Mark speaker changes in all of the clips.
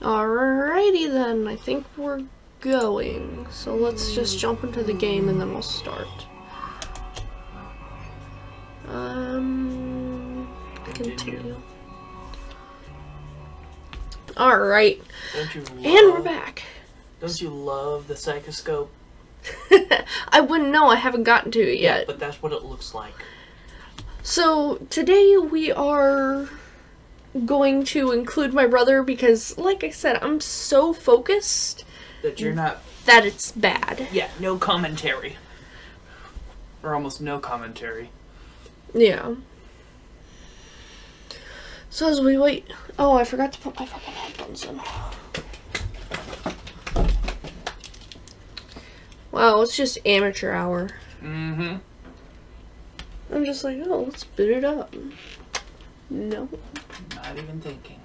Speaker 1: Alrighty then, I think we're going. So let's just jump into the game and then we'll start. Um, continue. Alright,
Speaker 2: Don't you love,
Speaker 1: and we're back.
Speaker 2: Don't you love the psychoscope?
Speaker 1: I wouldn't know, I haven't gotten to it yet.
Speaker 2: Yeah, But that's what it looks like.
Speaker 1: So today we are going to include my brother because, like I said, I'm so focused
Speaker 2: That you're not.
Speaker 1: that it's bad.
Speaker 2: Yeah, no commentary. Or almost no commentary.
Speaker 1: Yeah. So as we wait, oh, I forgot to put my fucking headphones in. Wow, it's just amateur hour.
Speaker 2: Mm-hmm.
Speaker 1: I'm just like, oh, let's boot it up. No,
Speaker 2: Not even thinking.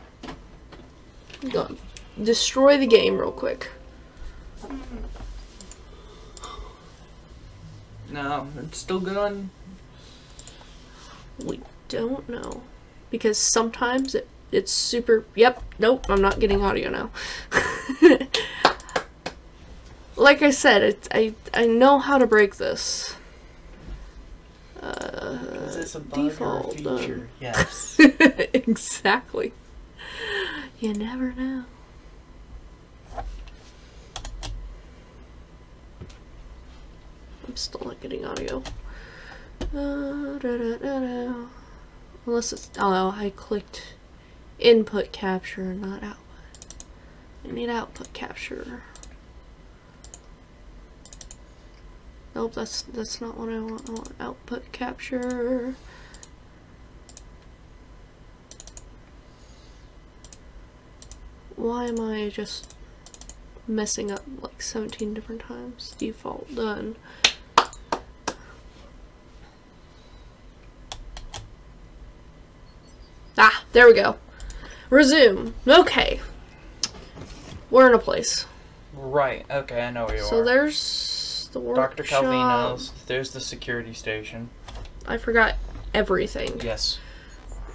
Speaker 1: Go. destroy the game real quick.
Speaker 2: No, it's still going.
Speaker 1: We don't know because sometimes it it's super. Yep. Nope. I'm not getting audio now. like I said, it, I I know how to break this. Uh,
Speaker 2: Is this a
Speaker 1: default,
Speaker 2: feature?
Speaker 1: um,
Speaker 2: Yes.
Speaker 1: exactly. You never know. I'm still not getting audio. Uh, da, da, da, da. Unless it's oh, I clicked input capture, not output. I need output capture. Nope, that's that's not what I want. I want output capture. Why am I just messing up like 17 different times? Default done. Ah, there we go. Resume. Okay. We're in a place.
Speaker 2: right. Okay, I know where you
Speaker 1: So
Speaker 2: are.
Speaker 1: So there's the workshop.
Speaker 2: Dr. Calvino's. There's the security station.
Speaker 1: I forgot everything.
Speaker 2: Yes.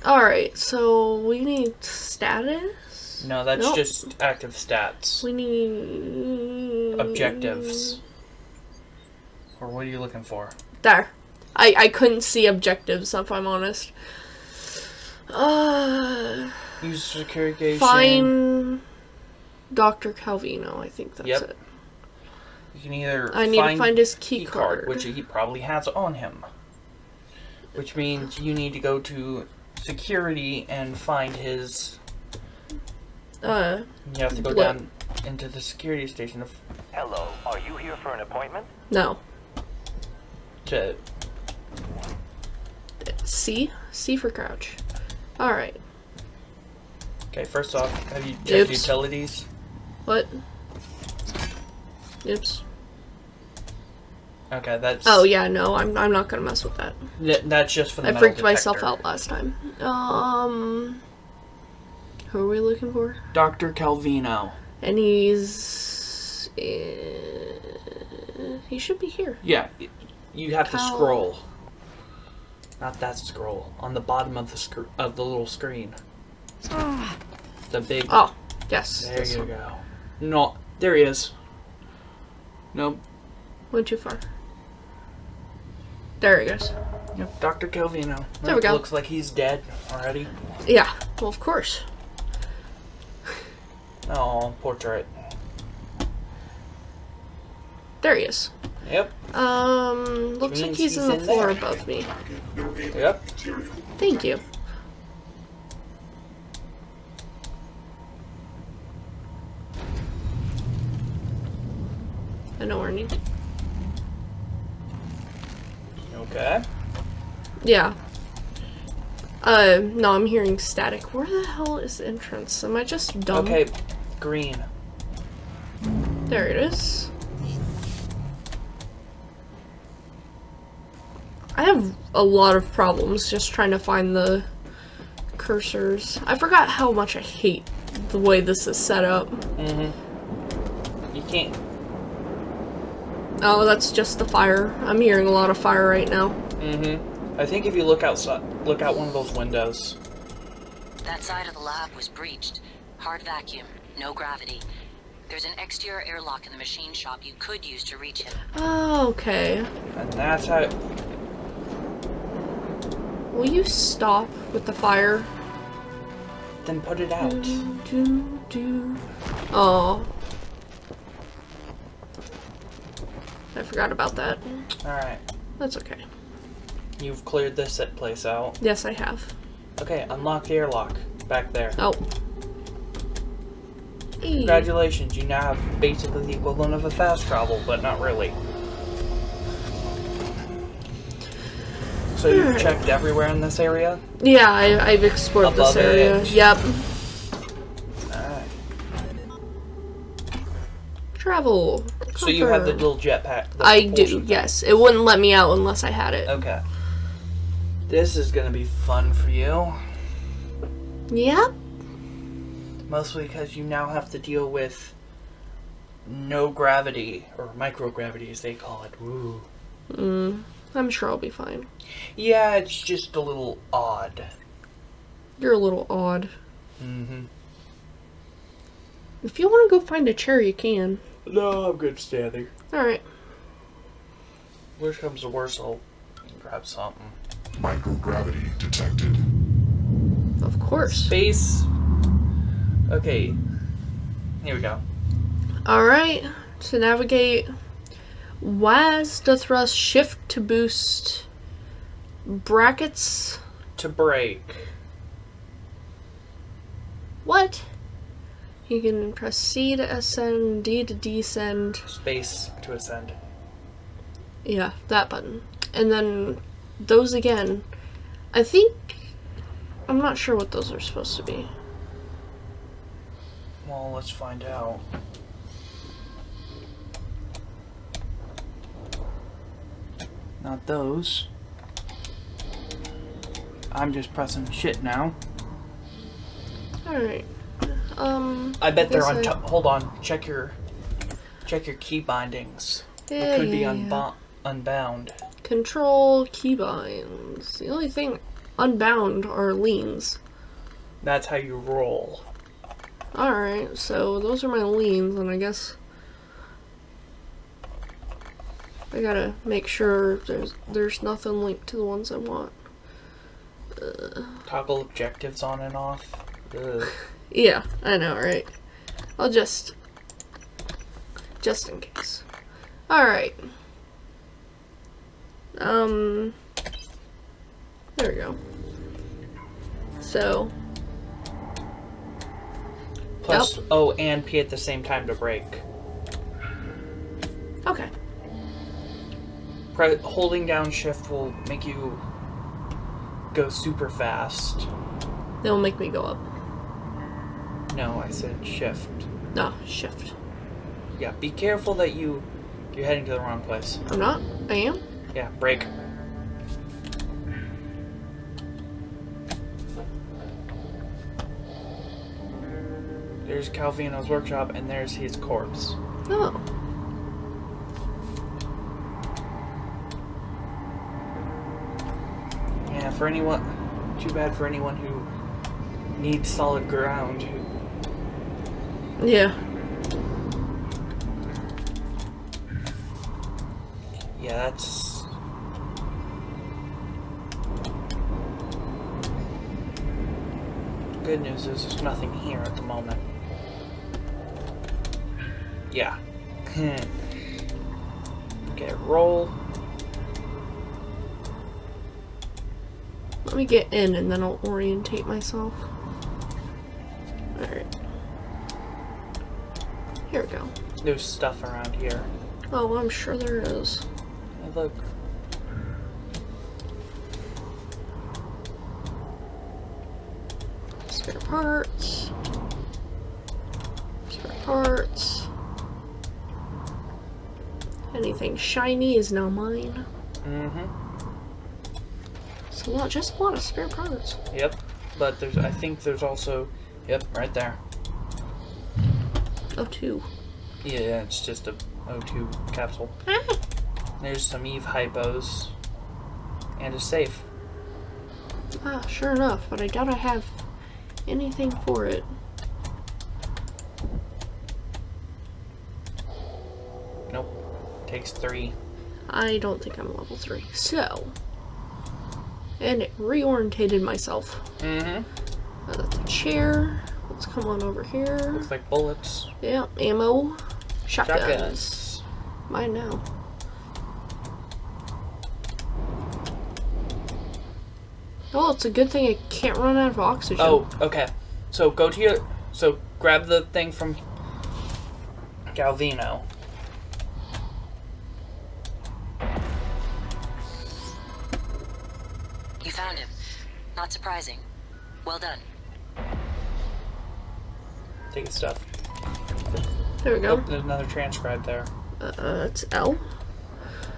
Speaker 1: Alright, so we need status?
Speaker 2: No, that's
Speaker 1: Nope.
Speaker 2: just active stats.
Speaker 1: We need
Speaker 2: Objectives. Or what are you looking for?
Speaker 1: There. I I couldn't see objectives if I'm honest. Uh,
Speaker 2: Use security station.
Speaker 1: find Dr. Calvino. I think that's
Speaker 2: Yep.
Speaker 1: it.
Speaker 2: You can either
Speaker 1: I need to find his key,
Speaker 2: key
Speaker 1: card.
Speaker 2: card, which he probably has on him. Which means you need to go to security and find his.
Speaker 1: uh,
Speaker 2: You have to go
Speaker 1: Blip.
Speaker 2: down into the security station to,
Speaker 3: Hello, are you here for an appointment?
Speaker 1: no.
Speaker 2: to
Speaker 1: C? C for crouch. Alright.
Speaker 2: Okay, first off, have you checked
Speaker 1: Oops.
Speaker 2: utilities?
Speaker 1: What? Oops.
Speaker 2: Okay, that's
Speaker 1: Oh, yeah, no, I'm, I'm not gonna mess with that.
Speaker 2: th- that's just for the
Speaker 1: I
Speaker 2: metal
Speaker 1: freaked myself out last time. Um. Who are we looking for?
Speaker 2: Dr. Calvino.
Speaker 1: And he's. Uh, he should be here.
Speaker 2: Yeah, you have to scroll. Not that scroll. On the bottom of the sc- of the little screen. The big.
Speaker 1: Oh, yes.
Speaker 2: there you
Speaker 1: one.
Speaker 2: go. No, there he is. Nope.
Speaker 1: Went too far. There he goes.
Speaker 2: Yep, Dr. Calvino.
Speaker 1: There we go.
Speaker 2: Looks like he's dead already.
Speaker 1: Yeah, well, of course.
Speaker 2: Oh, portrait.
Speaker 1: There he is.
Speaker 2: Yep.
Speaker 1: Um, looks like he's,
Speaker 2: he's
Speaker 1: in the
Speaker 2: in
Speaker 1: floor
Speaker 2: there.
Speaker 1: above me.
Speaker 2: Yep.
Speaker 1: Thank you. I know where I need.
Speaker 2: Okay.
Speaker 1: Yeah. Uh, no, I'm hearing static. Where the hell is the entrance? Am I just dumb?
Speaker 2: Okay. Green.
Speaker 1: There it is. I have a lot of problems just trying to find the cursors. I forgot how much I hate the way this is set up.
Speaker 2: Mm-hmm. You can't.
Speaker 1: Oh, that's just the fire. I'm hearing a lot of fire right now.
Speaker 2: Mm-hmm. I think if you look outside, look out one of those windows.
Speaker 4: That side of the lab was breached. Hard vacuum. no gravity. There's an exterior airlock in the machine shop you could use to reach him.
Speaker 1: Oh, okay.
Speaker 2: And that's how.
Speaker 1: Will you stop with the fire?
Speaker 2: Then put it out.
Speaker 1: Do, do, do. Oh. I forgot about that.
Speaker 2: Alright.
Speaker 1: That's okay.
Speaker 2: You've cleared this set place out.
Speaker 1: Yes, I have.
Speaker 2: Okay, unlock the airlock. Back there.
Speaker 1: Oh.
Speaker 2: Congratulations, you now have basically the equivalent of a fast travel, but not really. So you've checked everywhere in this area?
Speaker 1: Yeah, I, I've explored
Speaker 2: Above
Speaker 1: this area.
Speaker 2: it.
Speaker 1: Yep.
Speaker 2: Alright.
Speaker 1: Travel.
Speaker 2: So you have the little jetpack.
Speaker 1: I do, yes. It wouldn't let me out unless I had it.
Speaker 2: Okay. This is gonna be fun for you.
Speaker 1: Yep.
Speaker 2: Mostly because you now have to deal with no gravity, or microgravity as they call it. Woo.
Speaker 1: Mm, I'm sure I'll be fine.
Speaker 2: Yeah, it's just a little odd.
Speaker 1: You're a little odd.
Speaker 2: Mm-hmm.
Speaker 1: If you want to go find a chair, you can.
Speaker 2: No, I'm good standing.
Speaker 1: Alright.
Speaker 2: Worst comes to worst, I'll grab something.
Speaker 5: Microgravity detected.
Speaker 1: Of course.
Speaker 2: Space. Okay. Here we go.
Speaker 1: Alright. To navigate, WAS to thrust, shift to boost, brackets.
Speaker 2: To break.
Speaker 1: What? You can press C to ascend, D to descend.
Speaker 2: Space to ascend.
Speaker 1: Yeah, that button. And then those again. I think. I'm not sure what those are supposed to be.
Speaker 2: Well, let's find out. Not those. I'm just pressing shit now.
Speaker 1: Alright. Um.
Speaker 2: I bet they're on
Speaker 1: I-
Speaker 2: top. Hold on. Check your check your key bindings.
Speaker 1: Yeah,
Speaker 2: it could be unbo-
Speaker 1: yeah.
Speaker 2: unbound.
Speaker 1: Control keybinds. The only thing unbound are leans.
Speaker 2: That's how you roll.
Speaker 1: Alright, so those are my leans, and I guess I gotta make sure there's there's nothing linked to the ones I want.
Speaker 2: Toggle objectives on and off.
Speaker 1: Yeah, I know, right? I'll just just in case. Alright. Um there we go. So
Speaker 2: Plus O and P at the same time to break.
Speaker 1: okay.
Speaker 2: Pre- holding down shift will make you go super fast.
Speaker 1: They'll make me go up.
Speaker 2: No, I said shift.
Speaker 1: No, shift.
Speaker 2: Yeah, be careful that you you're heading to the wrong place.
Speaker 1: I'm not. I am.
Speaker 2: Yeah, break. There's Calvino's workshop and there's his corpse.
Speaker 1: Oh.
Speaker 2: Yeah, for anyone too bad for anyone who needs solid ground who
Speaker 1: Yeah.
Speaker 2: Yeah, that's. Good news is there's nothing here at the moment. Yeah. Hmm. okay, roll.
Speaker 1: Let me get in and then I'll orientate myself. Here we go.
Speaker 2: There's stuff around here.
Speaker 1: Oh, I'm sure there is.
Speaker 2: Hey, look.
Speaker 1: Spare parts. Spare parts. Anything shiny is now mine.
Speaker 2: Mm-hmm.
Speaker 1: It's a lot, just a lot of spare parts.
Speaker 2: Yep. But there's, I think there's also, yep, right there.
Speaker 1: O2.
Speaker 2: Yeah, it's just a O2 capsule.
Speaker 1: Ah.
Speaker 2: There's some Eve hypos and a safe.
Speaker 1: Ah, sure enough, but I doubt I have anything for it. Nope.
Speaker 2: Takes three.
Speaker 1: I don't think I'm level three. So. And it reorientated myself.
Speaker 2: Mm-hmm.
Speaker 1: Uh, that's a chair. Let's come on over here.
Speaker 2: Looks like bullets.
Speaker 1: Yeah, ammo. Shotguns.
Speaker 2: Shotguns.
Speaker 1: Mine now. Oh, it's a good thing I can't run out of oxygen.
Speaker 2: Oh, okay. So go to your. So grab the thing from Calvino.
Speaker 4: You found him. Not surprising. Well done.
Speaker 2: Take his stuff.
Speaker 1: there we
Speaker 2: Oh,
Speaker 1: go.
Speaker 2: there's another transcribe there.
Speaker 1: Uh, it's L.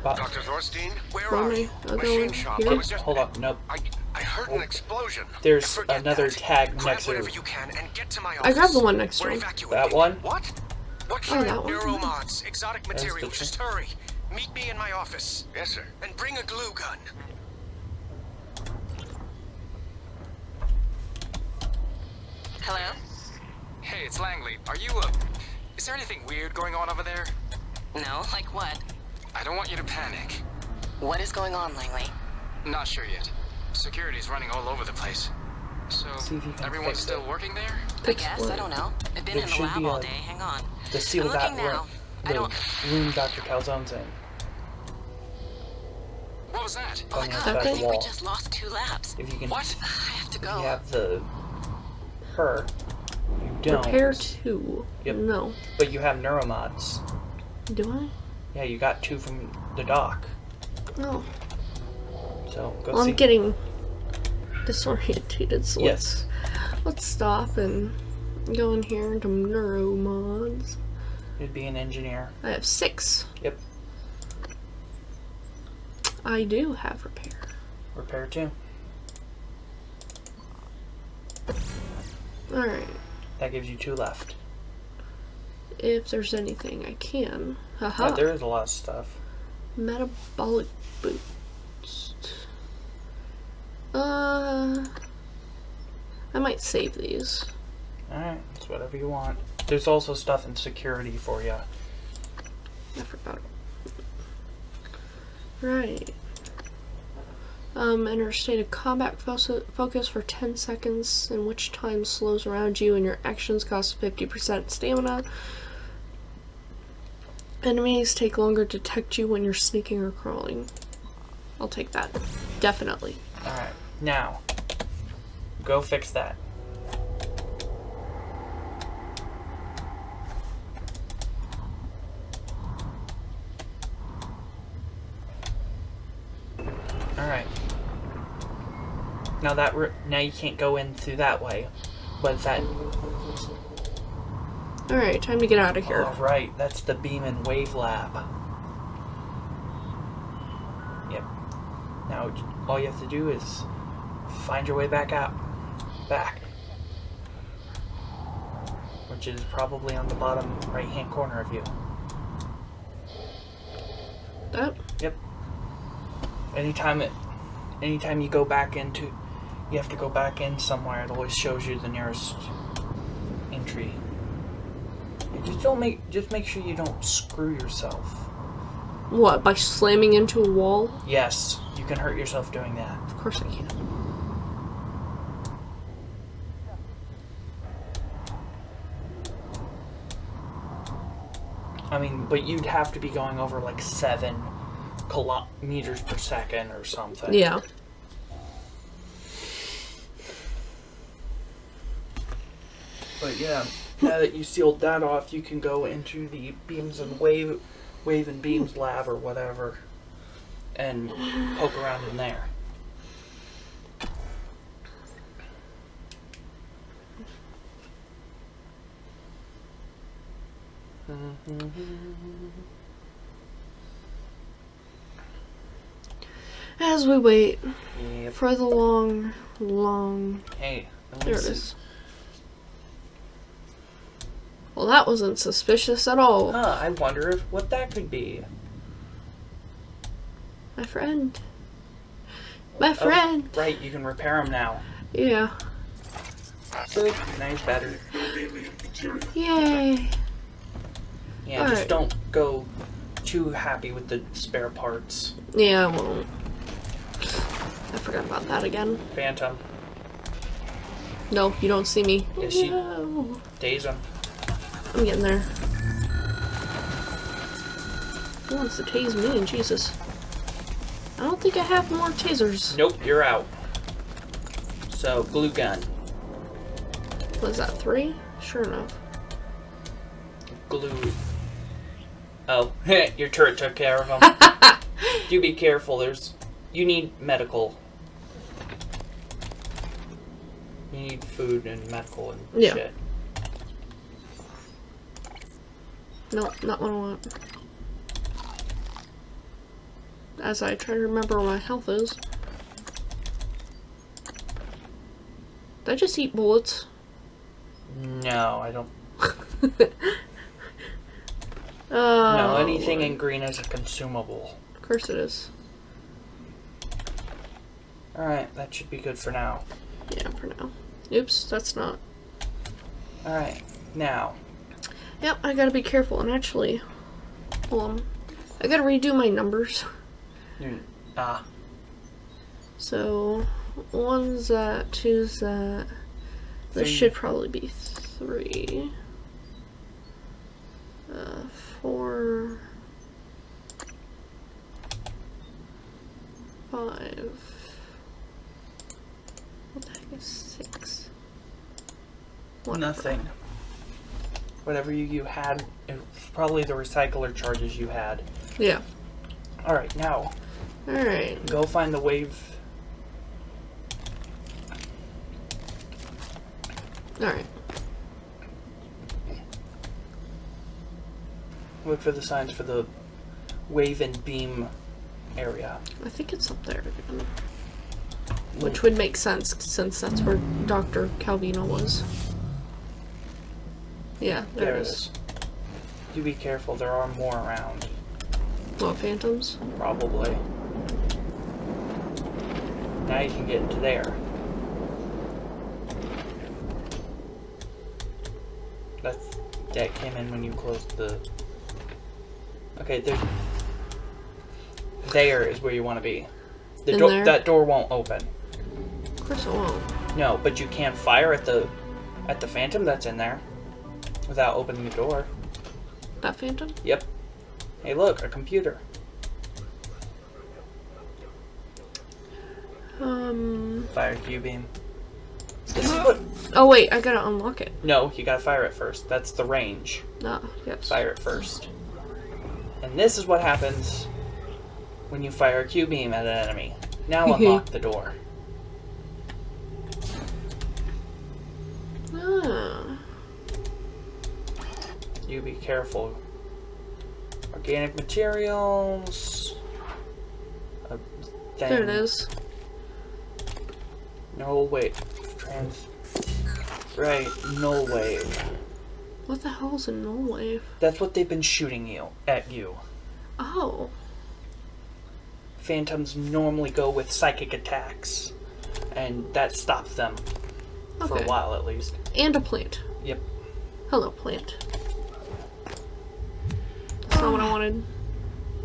Speaker 2: Bo-
Speaker 6: Dr. Thorstein, where
Speaker 1: Where
Speaker 6: are
Speaker 1: am
Speaker 6: you?
Speaker 1: I'll
Speaker 6: Machine shop.
Speaker 1: here.
Speaker 6: I was just.
Speaker 2: Hold on. Nope.
Speaker 6: I, I heard an explosion.
Speaker 2: There's
Speaker 6: Forget
Speaker 2: another
Speaker 6: that.
Speaker 2: tag
Speaker 6: Grab
Speaker 2: next to
Speaker 6: you can and get to my office.
Speaker 1: I grabbed the one next to
Speaker 6: We're
Speaker 1: him.
Speaker 6: evacuating.
Speaker 2: That one?
Speaker 6: What? What
Speaker 1: Oh,
Speaker 6: kind
Speaker 1: that
Speaker 6: of
Speaker 1: one?
Speaker 6: neuromods? Exotic
Speaker 2: That's the
Speaker 6: materials. Just hurry. Meet me in my office. Yes, sir. And bring a glue gun.
Speaker 4: Hello?
Speaker 7: Hey, it's Langley. Are you, uh... Is there anything weird going on over there?
Speaker 4: No, like what?
Speaker 7: I don't want you to panic.
Speaker 4: What is going on, Langley?
Speaker 7: Not sure yet. Security's running all over the place. So,
Speaker 2: See if you can
Speaker 7: everyone's still
Speaker 2: it.
Speaker 7: working there?
Speaker 4: I guess. I don't know. I've been
Speaker 2: There
Speaker 4: in the lab
Speaker 2: be
Speaker 4: all day. Hang on.
Speaker 2: The seal
Speaker 4: I'm
Speaker 2: that
Speaker 4: looking
Speaker 2: room.
Speaker 4: now. I don't-
Speaker 2: room Dr. Calzone's in.
Speaker 7: What was that?
Speaker 4: Oh my
Speaker 2: on the
Speaker 4: god, I think we just lost two labs.
Speaker 2: If you can.
Speaker 7: What?
Speaker 4: I have to
Speaker 2: If
Speaker 4: go.
Speaker 2: you have the her. You don't.
Speaker 1: Repair 2.
Speaker 2: Yep.
Speaker 1: No.
Speaker 2: But you have neuromods.
Speaker 1: Do I?
Speaker 2: Yeah, you got two from the dock.
Speaker 1: No. Oh.
Speaker 2: So go
Speaker 1: Well,
Speaker 2: see.
Speaker 1: I'm getting disorientated, so
Speaker 2: Yes.
Speaker 1: let's, let's stop and go in here into neuromods.
Speaker 2: You'd be an engineer.
Speaker 1: I have six.
Speaker 2: Yep.
Speaker 1: I do have repair.
Speaker 2: Repair two.
Speaker 1: Alright.
Speaker 2: That gives you two left.
Speaker 1: If there's anything I can. Haha.
Speaker 2: Yeah, there is a lot of stuff.
Speaker 1: Metabolic boost. Uh, I might save these.
Speaker 2: Alright, it's whatever you want. There's also stuff in security for you.
Speaker 1: I forgot. Right. Um, enter state of combat fo- focus for 10 seconds, in which time slows around you and your actions cost 50% stamina. Enemies take longer to detect you when you're sneaking or crawling. I'll take that. Definitely.
Speaker 2: Alright, now. Go fix that. Alright. Now that now you can't go in through that way. But that
Speaker 1: Alright, time to get out of here.
Speaker 2: All right, that's the beam and wave lab. Yep. Now all you have to do is find your way back out. Back. Which is probably on the bottom right hand corner of you.
Speaker 1: That?
Speaker 2: Yep. Anytime it anytime you go back into you have to go back in somewhere, it always shows you the nearest entry. And just don't make just make sure you don't screw yourself.
Speaker 1: What, by slamming into a wall?
Speaker 2: Yes, you can hurt yourself doing that.
Speaker 1: Of course I can.
Speaker 2: I mean, but you'd have to be going over like seven kilometers per second or something.
Speaker 1: Yeah.
Speaker 2: Yeah, now that you sealed that off, you can go into the beams and wave, wave and beams lab or whatever, and poke around in there.
Speaker 1: As we wait
Speaker 2: Yep.
Speaker 1: for the long, long.
Speaker 2: Hey,
Speaker 1: There it
Speaker 2: is.
Speaker 1: is. Well, that wasn't suspicious at all.
Speaker 2: Huh, I wonder if what that could be.
Speaker 1: My friend. My
Speaker 2: Oh,
Speaker 1: friend.
Speaker 2: right, you can repair him now.
Speaker 1: Yeah.
Speaker 2: Boop, now he's better.
Speaker 1: Yay.
Speaker 2: Yeah, just
Speaker 1: Alright.
Speaker 2: don't go too happy with the spare parts.
Speaker 1: Yeah, I won't. I forgot about that again.
Speaker 2: Phantom,
Speaker 1: No, you don't see me.
Speaker 2: Yes, you-
Speaker 1: No.
Speaker 2: daze him.
Speaker 1: I'm getting there. Who wants to tase me? Jesus. I don't think I have more tasers.
Speaker 2: Nope, you're out. So, glue gun.
Speaker 1: Was that three? Sure enough.
Speaker 2: Glue. Oh, your turret took care of him. you be careful, there's. You need medical. You need food and medical and
Speaker 1: Yeah.
Speaker 2: shit.
Speaker 1: No, not what I want. As I try to remember where my health is. Did I just eat bullets?
Speaker 2: No, I don't.
Speaker 1: Oh,
Speaker 2: No, anything in green is a consumable.
Speaker 1: Of course it is.
Speaker 2: Alright, that should be good for now.
Speaker 1: Yeah, for now. Oops, that's not.
Speaker 2: Alright, now.
Speaker 1: Yep, I gotta be careful. And actually, hold on. I gotta redo my numbers.
Speaker 2: Ah,
Speaker 1: So, one's that, two's that. This
Speaker 2: Three.
Speaker 1: should probably be three. Uh, four. Five. What the heck is six? Whatever.
Speaker 2: nothing. Whatever you, you had, it probably the recycler charges you had.
Speaker 1: Yeah.
Speaker 2: Alright, now,
Speaker 1: Alright.
Speaker 2: go find the wave.
Speaker 1: Alright.
Speaker 2: Look for the signs for the wave and beam area.
Speaker 1: I think it's up there. Mm. Which would make sense since that's where Dr. Calvino was. Yeah, there,
Speaker 2: There
Speaker 1: it is.
Speaker 2: is. You be careful, there are more around.
Speaker 1: What, phantoms?
Speaker 2: Probably. Now you can get into there. That's that came in when you closed the. Okay, there. There is where you want to be. The door. That door won't open.
Speaker 1: Of course it won't.
Speaker 2: No, but you can fire at the, at the phantom that's in there, without opening the door.
Speaker 1: That phantom?
Speaker 2: Yep. Hey, look, a computer.
Speaker 1: Um.
Speaker 2: Fire Q beam. This is what.
Speaker 1: Oh, wait, I gotta unlock it.
Speaker 2: No, you gotta fire it first. That's the range.
Speaker 1: Ah, yes.
Speaker 2: Fire it first. And this is what happens when you fire a Q beam at an enemy. Now unlock the door.
Speaker 1: Ah.
Speaker 2: You be careful. Organic materials.
Speaker 1: There it is.
Speaker 2: No wait. Trans. Right, Null wave.
Speaker 1: What the hell is a null wave?
Speaker 2: That's what they've been shooting you at you.
Speaker 1: Oh.
Speaker 2: Phantoms normally go with psychic attacks, and that stops them for a while at least.
Speaker 1: And a plant.
Speaker 2: Yep.
Speaker 1: Hello, plant. Not what I wanted.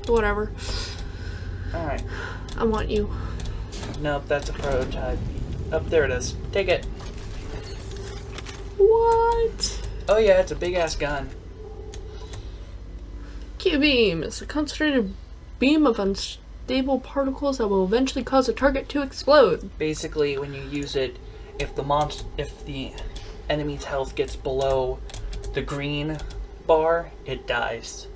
Speaker 1: Whatever.
Speaker 2: All right.
Speaker 1: I want you.
Speaker 2: Nope, that's a prototype. Up there it is. Take it.
Speaker 1: What?
Speaker 2: Oh yeah, it's a big ass gun.
Speaker 1: Q beam is a concentrated beam of unstable particles that will eventually cause a target to explode.
Speaker 2: Basically, when you use it, if the monst- if the enemy's health gets below the green bar, it dies.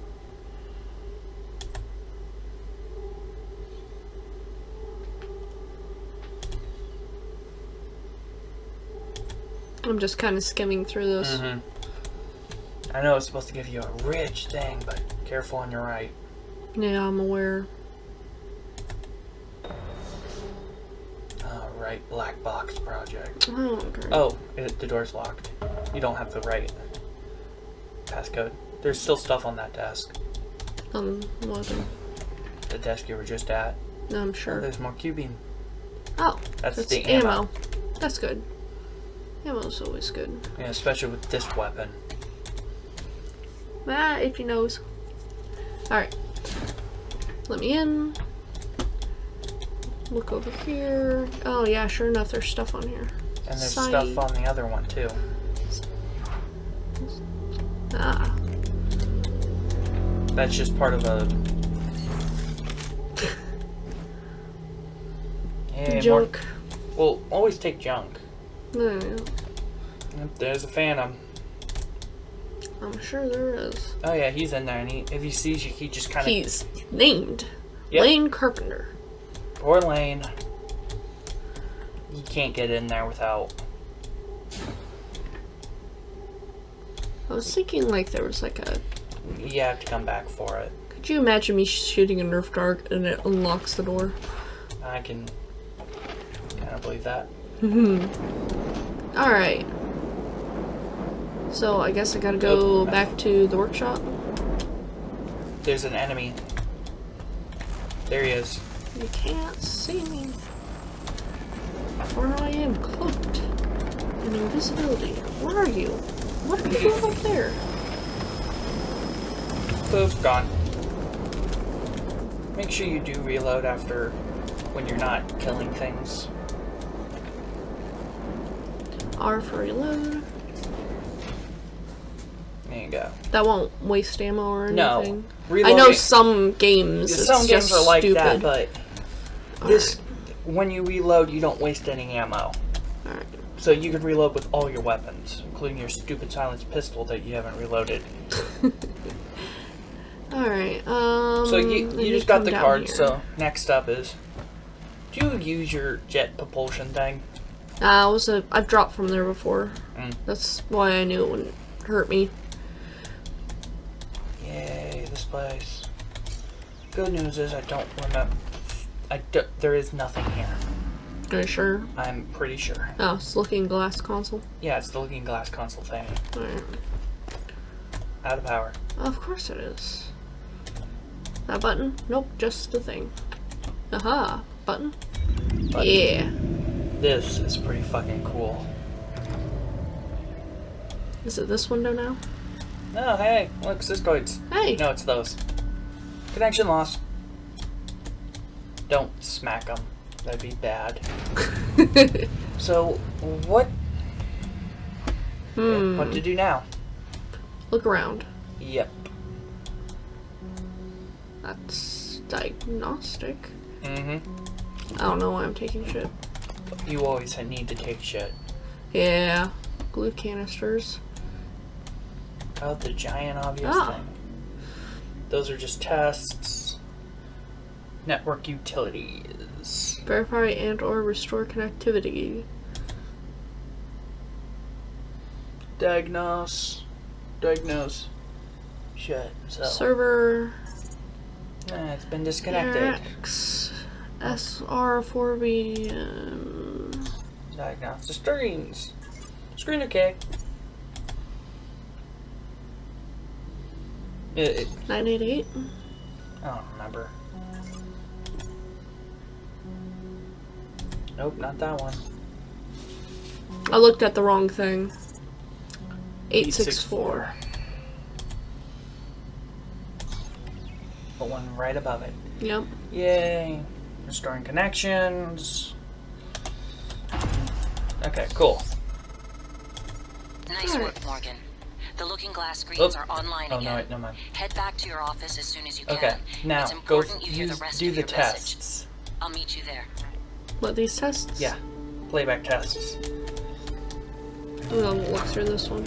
Speaker 1: I'm just kind of skimming through this.
Speaker 2: Mm-hmm. I know it's supposed to give you a rich thing, but careful on your right.
Speaker 1: Yeah, I'm aware.
Speaker 2: Uh, right, black box project.
Speaker 1: Oh, great.
Speaker 2: Oh, it, the door's locked. You don't have the right passcode. There's still stuff on that desk.
Speaker 1: Um, what?
Speaker 2: The desk you were just at.
Speaker 1: No, I'm
Speaker 2: Oh,
Speaker 1: sure.
Speaker 2: there's more Q beam.
Speaker 1: Oh,
Speaker 2: That's
Speaker 1: that's
Speaker 2: the
Speaker 1: ammo.
Speaker 2: ammo.
Speaker 1: That's good. Ammo's always good.
Speaker 2: Yeah, especially with this weapon.
Speaker 1: Ah, itchy nose. Alright. Let me in. Look over here. Oh yeah, sure enough, there's stuff on here.
Speaker 2: And there's stuff on the other one too.
Speaker 1: Ah,
Speaker 2: That's just part of a. Hey, more-
Speaker 1: junk.
Speaker 2: Well, always take junk. Yep, there's a phantom.
Speaker 1: I'm sure there is.
Speaker 2: Oh yeah, he's in there, and he, if he sees you, he just kind of.
Speaker 1: He's named
Speaker 2: Yep.
Speaker 1: Lane Carpenter.
Speaker 2: Or Lane. You can't get in there without.
Speaker 1: I was thinking like there was like a.
Speaker 2: You have to come back for it.
Speaker 1: Could you imagine me shooting a Nerf dart and it unlocks the door?
Speaker 2: I can kind of believe that.
Speaker 1: All right. So I guess I gotta go back to the workshop.
Speaker 2: There's an enemy. There he is.
Speaker 1: You can't see me. For I am cloaked in invisibility. Where are you? What are you doing up there?
Speaker 2: Poof, gone. Make sure you do reload after when you're not killing things.
Speaker 1: R for reload.
Speaker 2: There you go.
Speaker 1: That won't waste ammo or anything.
Speaker 2: No.
Speaker 1: anything. I know some games.
Speaker 2: Some games are like
Speaker 1: stupid.
Speaker 2: that, but this, when you reload, you don't waste any ammo.
Speaker 1: Alright.
Speaker 2: So you can reload with all your weapons, including your stupid silenced pistol that you haven't reloaded.
Speaker 1: Alright. Um.
Speaker 2: So you you just got the card.
Speaker 1: here.
Speaker 2: So next up is, do you use your jet propulsion thing?
Speaker 1: Uh, I was a. I've dropped from there before.
Speaker 2: Mm.
Speaker 1: That's why I knew it wouldn't hurt me.
Speaker 2: Yay, this place. Good news is I don't remember. I do, there is nothing here.
Speaker 1: Are you sure?
Speaker 2: I'm pretty sure.
Speaker 1: Oh, it's looking glass console.
Speaker 2: Yeah, it's the looking glass console thing.
Speaker 1: Alright.
Speaker 2: Out of power.
Speaker 1: Of course it is. That button? Nope, just the thing. Aha. Button?
Speaker 2: Button.
Speaker 1: Yeah.
Speaker 2: This is pretty fucking cool.
Speaker 1: Is it this window now?
Speaker 2: Oh, hey, look, cystoids.
Speaker 1: Hey!
Speaker 2: No, it's those. Connection loss. Don't smack them. That'd be bad. so, what?
Speaker 1: Hmm.
Speaker 2: What to do now?
Speaker 1: Look around.
Speaker 2: Yep.
Speaker 1: That's diagnostic.
Speaker 2: Mm-hmm.
Speaker 1: I don't know why I'm taking shit.
Speaker 2: You always need to take shit.
Speaker 1: Yeah. Glue canisters.
Speaker 2: Oh, the giant obvious
Speaker 1: Ah.
Speaker 2: thing. Those are just tests. Network utilities.
Speaker 1: Verify and or restore connectivity.
Speaker 2: Diagnose. Diagnose. Shit. So,
Speaker 1: Server.
Speaker 2: eh, it's been disconnected.
Speaker 1: X. SR4B. Um,
Speaker 2: Diagnose the screens. Screen okay. It, it,
Speaker 1: 988.
Speaker 2: I don't remember. Nope, not that one.
Speaker 1: I looked at the wrong thing. 864.
Speaker 2: The one right above it.
Speaker 1: Yep.
Speaker 2: Yay. Restoring connections. Okay, cool.
Speaker 4: Nice work, Morgan. The looking glass screens
Speaker 2: Oop.
Speaker 4: are online
Speaker 2: Oh,
Speaker 4: again.
Speaker 2: no, wait, never mind.
Speaker 4: Head back to your office as soon as you can.
Speaker 2: Okay, now
Speaker 4: it's
Speaker 2: go
Speaker 4: you
Speaker 2: use,
Speaker 4: the rest
Speaker 2: do
Speaker 4: of
Speaker 2: the
Speaker 4: your message.
Speaker 2: tests.
Speaker 4: I'll meet you there.
Speaker 1: What, these tests?
Speaker 2: Yeah, playback tests.
Speaker 1: I'm gonna look through this one.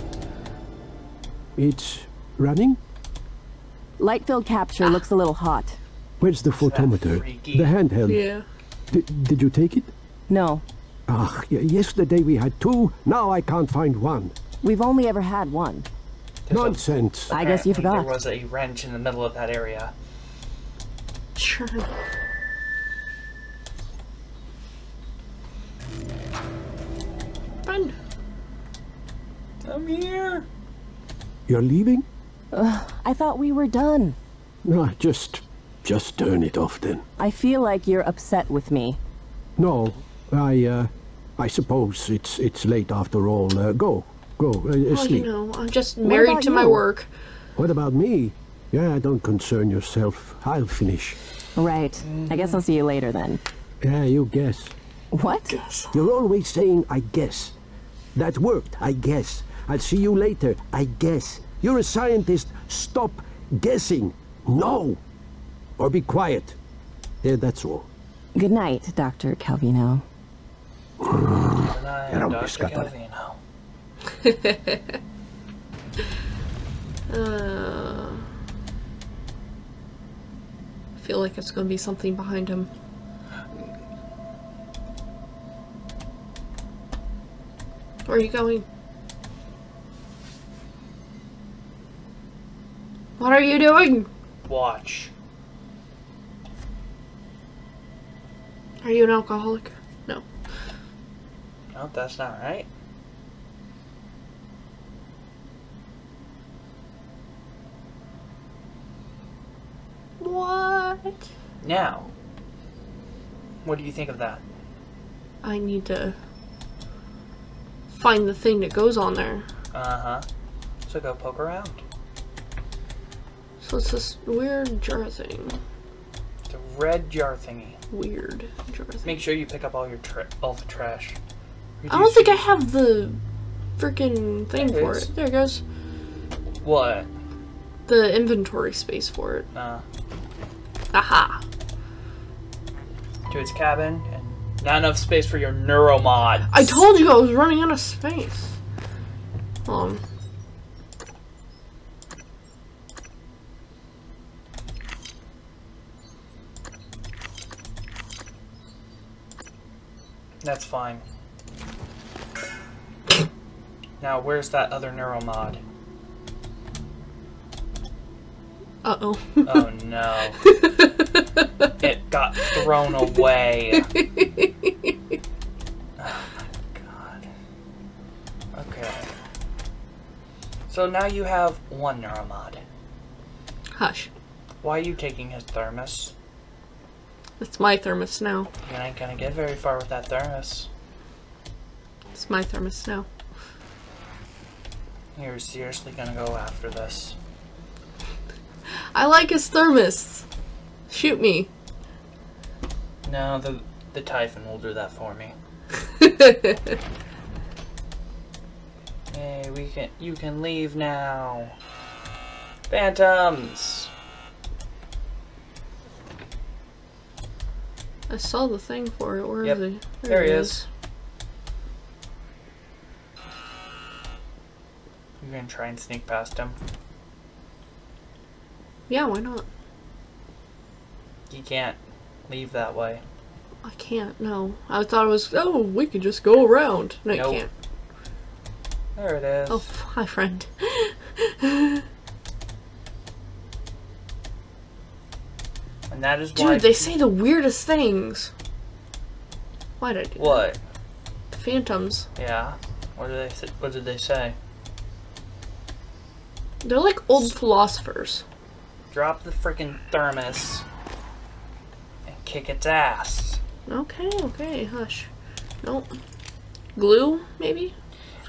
Speaker 8: It's running?
Speaker 9: Light field capture looks a little hot.
Speaker 8: Where's the photometer? The handheld.
Speaker 1: Yeah.
Speaker 8: D- did you take it?
Speaker 9: No,
Speaker 8: Ah, yesterday we had two, now I can't find one.
Speaker 9: we've only ever had one.
Speaker 2: There's
Speaker 8: Nonsense.
Speaker 9: I guess you forgot.
Speaker 2: There was a wrench in the middle of that area.
Speaker 1: Sure. Fun.
Speaker 2: I'm here.
Speaker 8: You're leaving?
Speaker 9: I thought we were done.
Speaker 8: No, just, just turn it off then.
Speaker 9: I feel like you're upset with me.
Speaker 8: No, I, uh, I suppose it's, it's late after all. Uh, go, go, uh,
Speaker 1: Well, you know, I'm just married
Speaker 9: about
Speaker 1: to my work.
Speaker 8: What about me? Yeah, don't concern yourself. I'll finish.
Speaker 9: Right. I guess I'll see you later then.
Speaker 8: Yeah, you guess.
Speaker 9: What? Guess.
Speaker 8: You're always saying, I guess. That worked, I guess. I'll see you later, I guess. You're a scientist. Stop guessing. No. Or be quiet. There, that's all.
Speaker 9: Good night, Dr. Calvino.
Speaker 2: And I
Speaker 8: Era
Speaker 2: am
Speaker 8: un
Speaker 2: Dr.
Speaker 8: pescatore.
Speaker 2: Calvino.
Speaker 1: Uh, I feel like it's gonna be something behind him. Where are you going? What are you doing?
Speaker 2: Watch.
Speaker 1: Are you an alcoholic? No.
Speaker 2: That's not right.
Speaker 1: What?
Speaker 2: Now, what do you think of that?
Speaker 1: I need to find the thing that goes on there.
Speaker 2: Uh huh. So go poke around.
Speaker 1: So it's this weird jar thing.
Speaker 2: The red jar thingy.
Speaker 1: Weird jar thing.
Speaker 2: Make sure you pick up all your all the trash.
Speaker 1: I don't think I have the freaking thing
Speaker 2: There
Speaker 1: for it. There it goes.
Speaker 2: What?
Speaker 1: The inventory space for it.
Speaker 2: Uh,
Speaker 1: Aha.
Speaker 2: to its cabin and not enough space for your neuromods.
Speaker 1: I told you I was running out of space. Um.
Speaker 2: That's fine. Now, where's that other neuromod?
Speaker 1: Uh oh.
Speaker 2: Oh no. it got thrown away. Oh my god. Okay. So now you have one neuromod.
Speaker 1: Hush.
Speaker 2: Why are you taking his thermos?
Speaker 1: It's my thermos now.
Speaker 2: You ain't gonna get very far with that thermos.
Speaker 1: It's my thermos now.
Speaker 2: You're seriously gonna go after this.
Speaker 1: I like his thermos. Shoot me.
Speaker 2: No, the the Typhon will do that for me. Hey, we can you can leave now. Phantoms.
Speaker 1: I saw the thing for it. Where is
Speaker 2: Yep,
Speaker 1: he?
Speaker 2: There he is. You're gonna try and sneak past him.
Speaker 1: Yeah, why not?
Speaker 2: You can't leave that way.
Speaker 1: I can't, no. I thought it was, oh, we could just go around. No,
Speaker 2: Nope.
Speaker 1: you can't.
Speaker 2: There it is.
Speaker 1: Oh, hi, friend.
Speaker 2: And that is why.
Speaker 1: Dude, they say the weirdest things. Why did I do that?
Speaker 2: What?
Speaker 1: The phantoms.
Speaker 2: Yeah. What did they? Th- what did they say?
Speaker 1: They're like old philosophers.
Speaker 2: Drop the freaking thermos and kick its ass.
Speaker 1: Okay, okay, hush. Nope. Glue, maybe?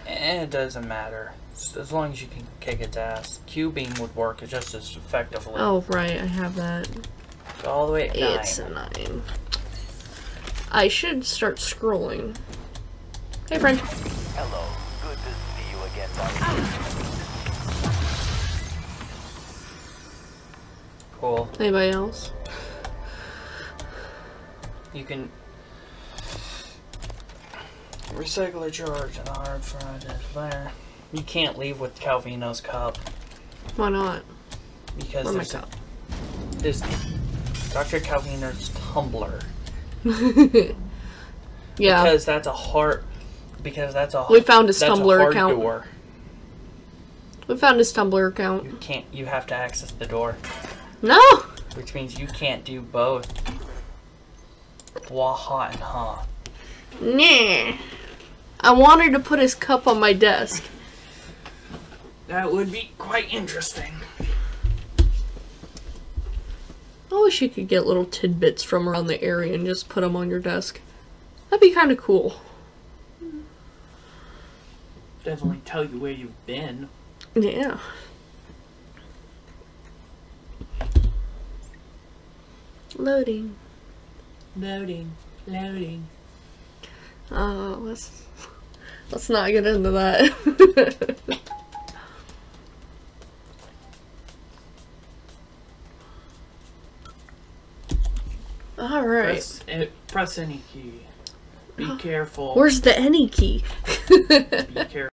Speaker 2: Eh, it doesn't matter. As long as you can kick its ass. Q beam would work just as effectively.
Speaker 1: Oh, right, I have that.
Speaker 2: Go all the way at nine.
Speaker 1: It's a nine. I should start scrolling. Hey, friend.
Speaker 3: Hello. Good to see you again, buddy.
Speaker 2: Cool.
Speaker 1: Anybody else?
Speaker 2: You can recycle a charge the hard front there. You can't leave with Calvino's cup
Speaker 1: Why not?
Speaker 2: because
Speaker 1: Where my
Speaker 2: there's,
Speaker 1: cup?
Speaker 2: there's Dr. Calvino's tumbler.
Speaker 1: Yeah.
Speaker 2: Because that's a heart. Because that's a.
Speaker 1: We found his Tumblr account.
Speaker 2: Door.
Speaker 1: We found his Tumblr account.
Speaker 2: You can't. You have to access the door,
Speaker 1: No!
Speaker 2: which means you can't do both. Wah ha and ha.
Speaker 1: Nah. I wanted to put his cup on my desk.
Speaker 2: That would be quite interesting.
Speaker 1: I wish you could get little tidbits from around the area and just put them on your desk. That'd be kind of cool.
Speaker 2: Definitely tell you where you've been.
Speaker 1: Yeah. Loading.
Speaker 2: Loading. Loading.
Speaker 1: Uh, let's let's not get into that. All right.
Speaker 2: Press, eh, press any key. Be careful.
Speaker 1: Where's the any key?
Speaker 2: Be careful.